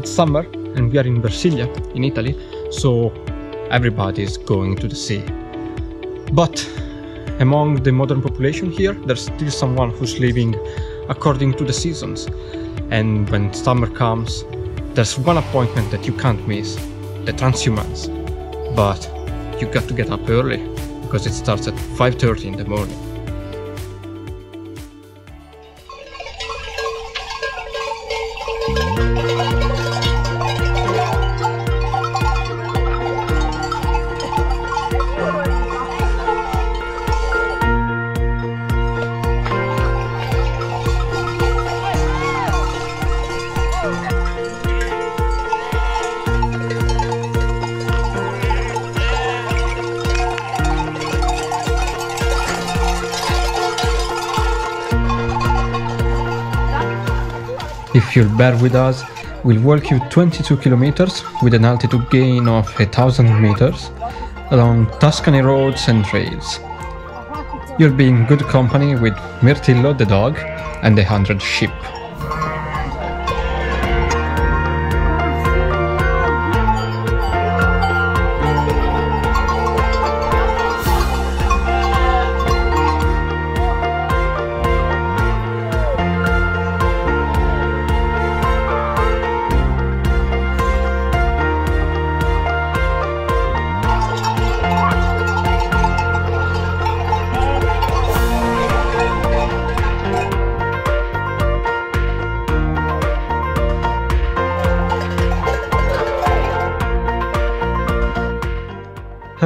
It's summer and we are in Versilia, in Italy, so everybody is going to the sea. But among the modern population here, there's still someone who's living according to the seasons. And when summer comes, there's one appointment that you can't miss the transhumance. But you got to get up early because it starts at 5:30 in the morning. If you'll bear with us, we'll walk you 22 kilometers with an altitude gain of 1000 meters along Tuscany roads and trails. You'll be in good company with Mirtillo the dog and the hundred sheep.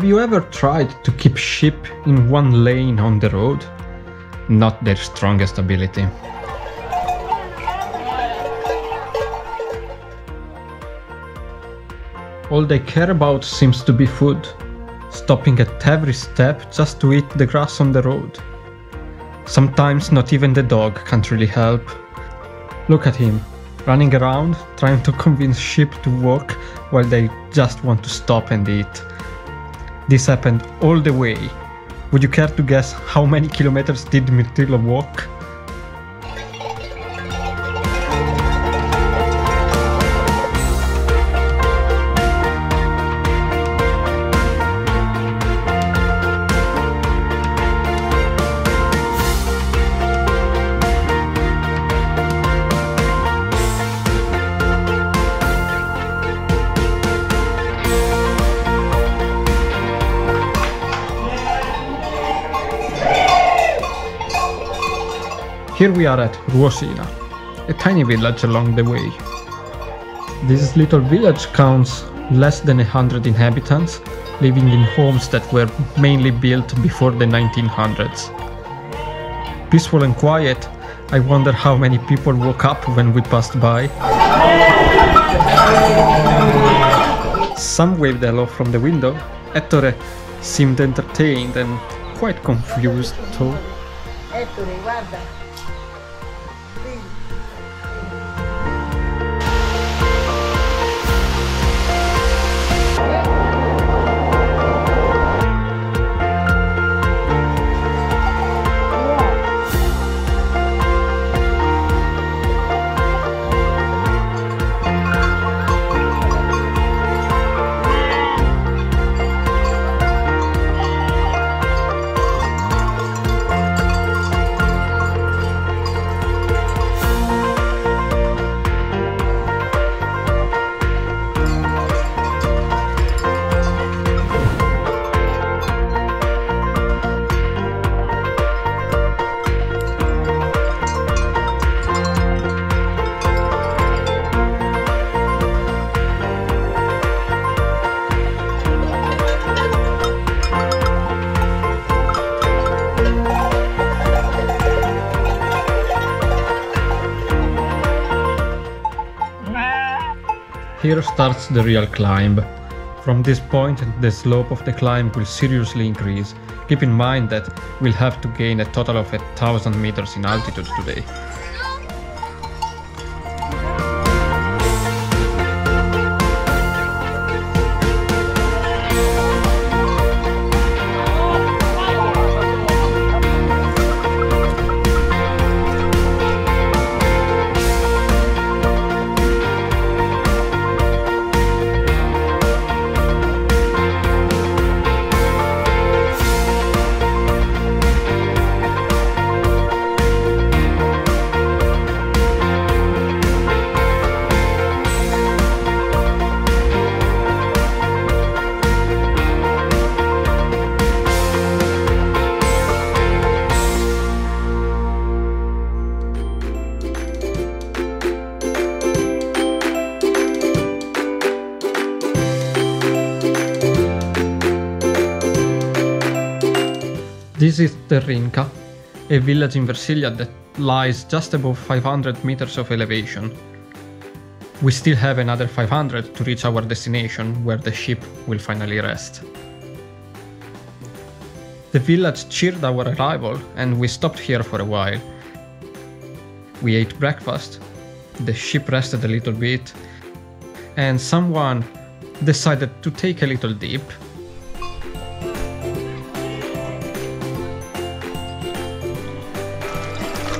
Have you ever tried to keep sheep in one lane on the road? Not their strongest ability. All they care about seems to be food, stopping at every step just to eat the grass on the road. Sometimes not even the dog can't really help. Look at him, running around trying to convince sheep to walk while they just want to stop and eat. This happened all the way. Would you care to guess how many kilometers did Mirtillo walk? Here we are at Ruosina, a tiny village along the way. This little village counts less than a hundred inhabitants, living in homes that were mainly built before the 1900s. Peaceful and quiet, I wonder how many people woke up when we passed by. Some waved hello from the window. Ettore seemed entertained and quite confused too. Ettore, guarda. Here starts the real climb. From this point, the slope of the climb will seriously increase. Keep in mind that we'll have to gain a total of a thousand meters in altitude today. This is Terrinca, a village in Versilia that lies just above 500 meters of elevation. We still have another 500 to reach our destination where the ship will finally rest. The village cheered our arrival and we stopped here for a while. We ate breakfast, the ship rested a little bit, and someone decided to take a little dip